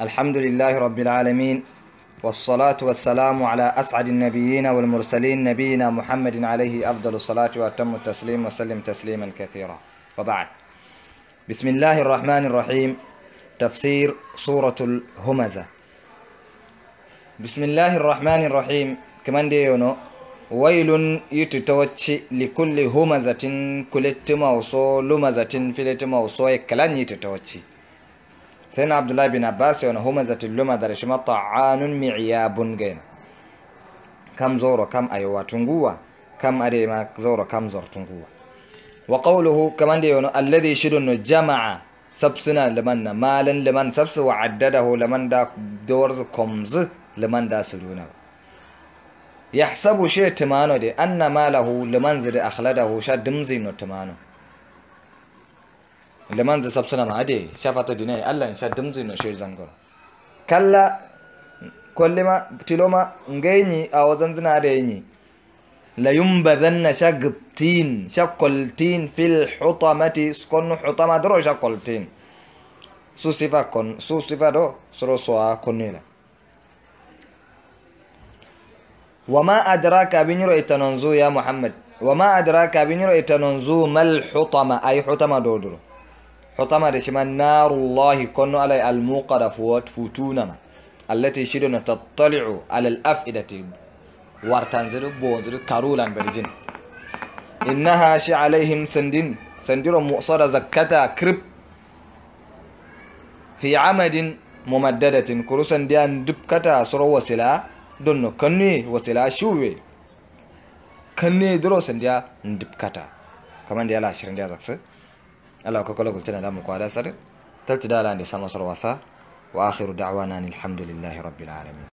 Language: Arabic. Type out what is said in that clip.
الحمد لله رب العالمين والصلاة والسلام على أسعد النبيين والمرسلين نبينا محمد عليه أفضل الصلاة وأتم التسليم وسلم تسليما كثيرا. وبعد. بسم الله الرحمن الرحيم. تفسير سورة الهمزة. بسم الله الرحمن الرحيم. كمان ديونو. ويل يتتوتشي لكل همزة كلت موصو لمزة فلت موصو كلان يتتوتشي سيدنا عبد الله بن عباس يونا همزة اللمزة رشما طعان معياب جين كم زورو كم أيوة تنقوة كم أديما زورو كم زور تنقوة. وقوله كمان ديونو الذي شدن جمع سبسنا لمن مالا لمن سبس وعدده لمن دا دورز كمز لمن دا سلونا يحسب شيء تمانو دي أن ماله لمن زد أخلده شا دمزي نو تمانو. لمن زد سبسنا ما أدي شافت ديني ألا إن شا دمزي نو شيء زنقر كلا كل ما تلوما نغيني أو زنزنا أديني لينبذن شقبتين شقلتين في الحطمة سكن حطمة درو شقلتين سو صفة كن سو صفة دو سرو سوا كنيلا وما أدراك بنيرو إتننزو يا محمد وما أدراك بنيرو إتننزو ما الحطمة أي حطمة دودرو حطمة رشما نار الله كنو على الموقدة فوت فتونما التي شدنا تطلع على الأفئدة وارتنزل بودر كارولا برجن إنها شي عليهم سندين سنديرو مؤصرة زكتا كرب في عمد ممددة كروسا ديان دبكتا سرو وسلا دونو كني وسلا شوي كني درو سنديا دبكتا كمان دي الله شرين الله كوكولا قلتنا دام مقوادا سر تلت دالا دي سامو سر واسا وآخر دعوانا الحمد لله رب العالمين.